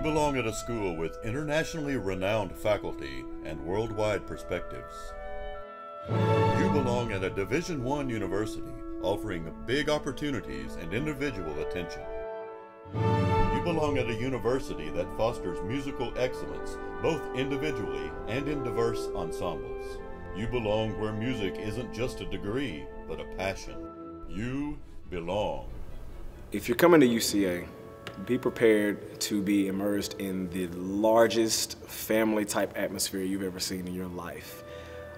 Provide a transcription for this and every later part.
You belong at a school with internationally renowned faculty and worldwide perspectives. You belong at a Division I university offering big opportunities and individual attention. You belong at a university that fosters musical excellence both individually and in diverse ensembles. You belong where music isn't just a degree, but a passion. You belong. If you're coming to UCA, be prepared to be immersed in the largest family type atmosphere you've ever seen in your life.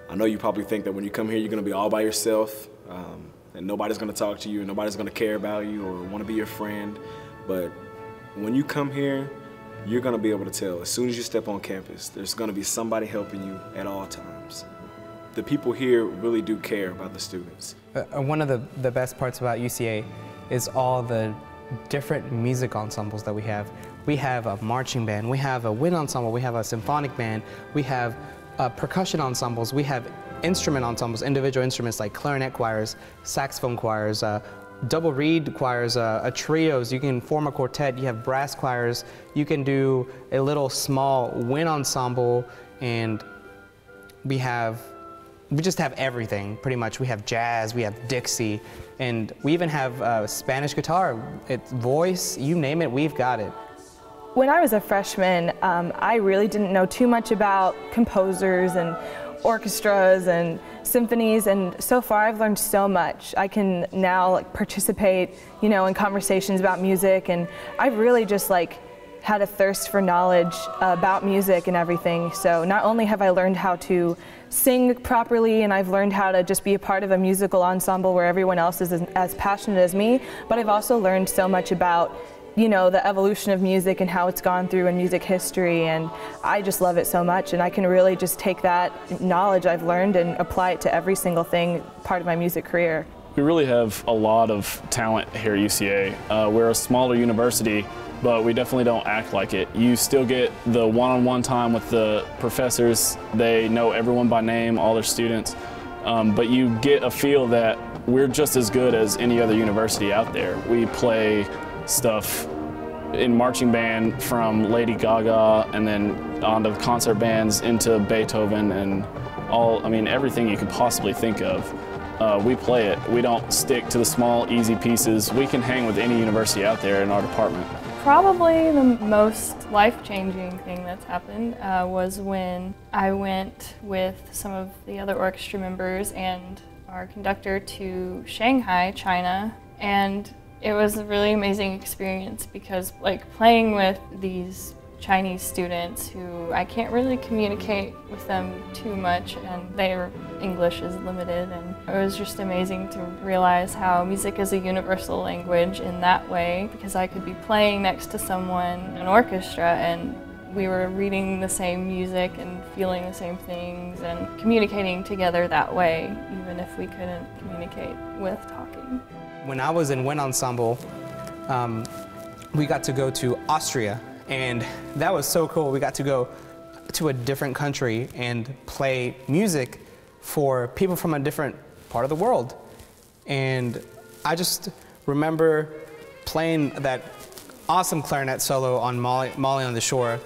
I know you probably think that when you come here, you're gonna be all by yourself, um, and nobody's gonna talk to you, and nobody's gonna care about you or wanna be your friend. But when you come here, you're gonna be able to tell as soon as you step on campus, there's gonna be somebody helping you at all times. The people here really do care about the students. Uh, one of the, the best parts about UCA is all the different music ensembles that we have. We have a marching band, we have a wind ensemble, we have a symphonic band, we have uh, percussion ensembles, we have instrument ensembles, individual instruments like clarinet choirs, saxophone choirs, uh, double reed choirs, uh, trios, you can form a quartet, you have brass choirs, you can do a little small wind ensemble, and we have we just have everything pretty much. We have jazz, we have Dixie, and we even have uh, Spanish guitar. It's voice, you name it, we've got it. When I was a freshman, um, I really didn't know too much about composers and orchestras and symphonies and so far I've learned so much. I can now like, participate, you know, in conversations about music and I've really just like had a thirst for knowledge about music and everything. So not only have I learned how to sing properly and I've learned how to just be a part of a musical ensemble where everyone else is as, as passionate as me, but I've also learned so much about you know, the evolution of music and how it's gone through in music history and I just love it so much and I can really just take that knowledge I've learned and apply it to every single thing part of my music career. We really have a lot of talent here at UCA. Uh, we're a smaller university but we definitely don't act like it. You still get the one-on-one -on -one time with the professors. They know everyone by name, all their students, um, but you get a feel that we're just as good as any other university out there. We play stuff in marching band from Lady Gaga and then on to concert bands into Beethoven and all, I mean, everything you could possibly think of. Uh, we play it. We don't stick to the small, easy pieces. We can hang with any university out there in our department. Probably the most life-changing thing that's happened uh, was when I went with some of the other orchestra members and our conductor to Shanghai, China, and it was a really amazing experience because like playing with these Chinese students who I can't really communicate with them too much and their English is limited and it was just amazing to realize how music is a universal language in that way because I could be playing next to someone, an orchestra, and we were reading the same music and feeling the same things and communicating together that way even if we couldn't communicate with talking. When I was in Wind Ensemble, um, we got to go to Austria and that was so cool. We got to go to a different country and play music for people from a different part of the world. And I just remember playing that awesome clarinet solo on Molly, Molly on the Shore.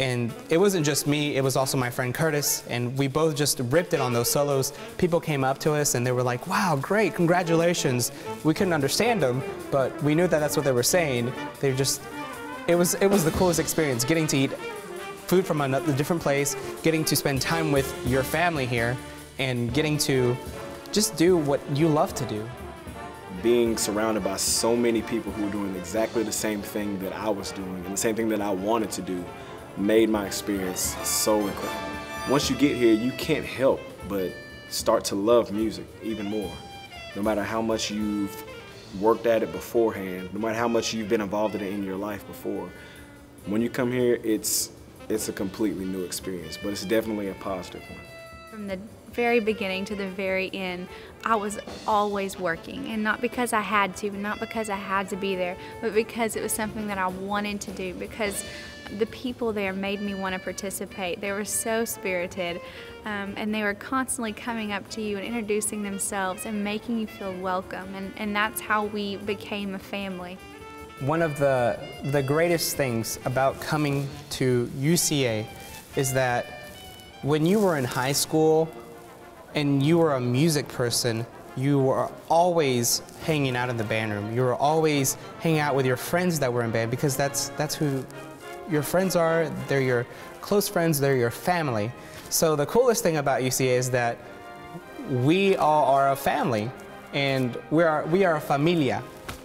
And it wasn't just me, it was also my friend Curtis, and we both just ripped it on those solos. People came up to us and they were like, wow, great, congratulations. We couldn't understand them, but we knew that that's what they were saying. They just it was it was the coolest experience getting to eat food from a different place, getting to spend time with your family here, and getting to just do what you love to do. Being surrounded by so many people who were doing exactly the same thing that I was doing and the same thing that I wanted to do made my experience so incredible. Once you get here, you can't help but start to love music even more. No matter how much you've worked at it beforehand, no matter how much you've been involved in it in your life before, when you come here, it's it's a completely new experience, but it's definitely a positive one. From the very beginning to the very end, I was always working, and not because I had to, not because I had to be there, but because it was something that I wanted to do, because the people there made me want to participate. They were so spirited, um, and they were constantly coming up to you and introducing themselves and making you feel welcome, and, and that's how we became a family. one of the, the greatest things about coming to UCA is that when you were in high school and you were a music person, you were always hanging out in the band room. You were always hanging out with your friends that were in band because that's, that's who your friends are. They're your close friends, they're your family. So the coolest thing about UCA is that we all are a family and we are, we are a familia.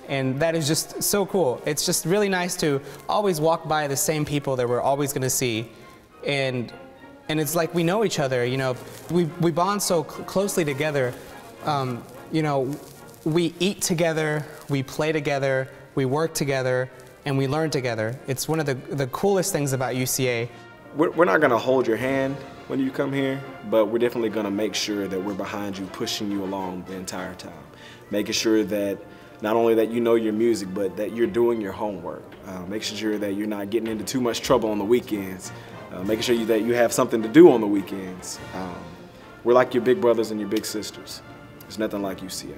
And that is just so cool. It's just really nice to always walk by the same people that we're always gonna see. And, and it's like we know each other, you know, we, we bond so cl closely together. Um, you know, we eat together, we play together, we work together, and we learn together. It's one of the, the coolest things about UCA. We're, we're not gonna hold your hand when you come here, but we're definitely gonna make sure that we're behind you, pushing you along the entire time. Making sure that not only that you know your music, but that you're doing your homework. Uh, making sure that you're not getting into too much trouble on the weekends. Uh, making sure you, that you have something to do on the weekends. Um, we're like your big brothers and your big sisters. There's nothing like UCA.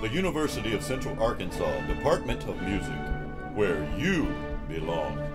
The University of Central Arkansas Department of Music, where you belong.